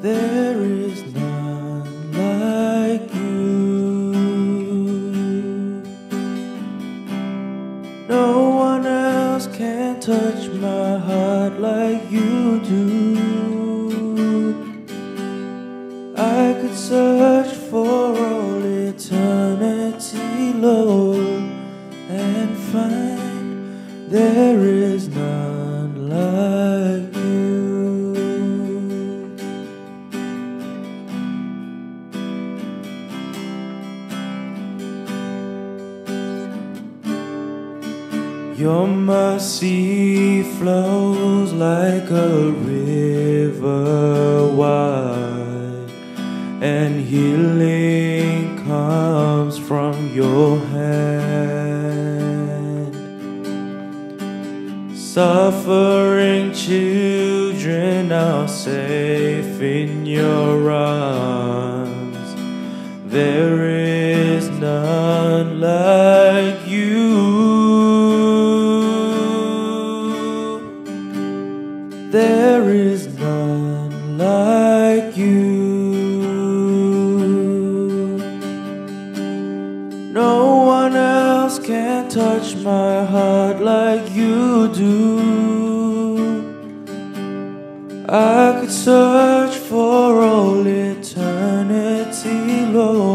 There is none like you. No one else can touch my heart like you do. I could search for all eternity, Lord, and find there is none Your mercy flows like a river wide, and healing comes from your hand. Suffering children are safe in your arms. There is none like you. No one else can touch my heart like you do. I could search for all eternity, Lord,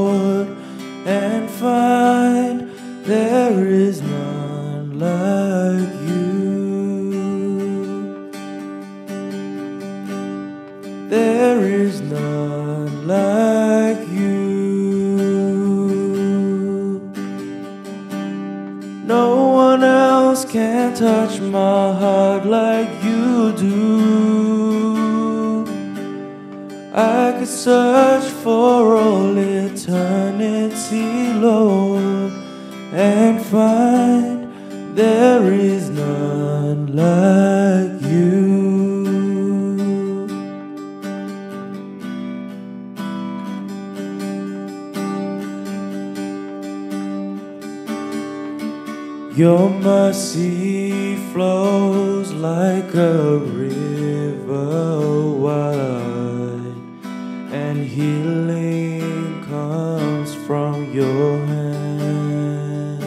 is none like you. No one else can touch my heart like you do. I could search for all eternity, Lord, and find there is none like Your mercy flows like a river wide, and healing comes from your hand.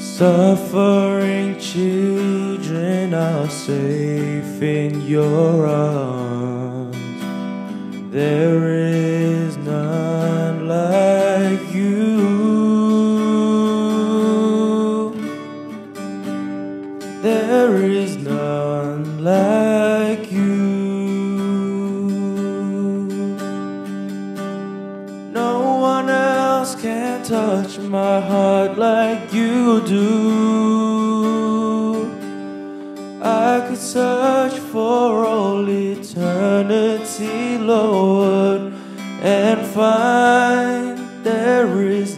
Suffering children are safe in your arms. Touch my heart like you do. I could search for all eternity, Lord, and find there is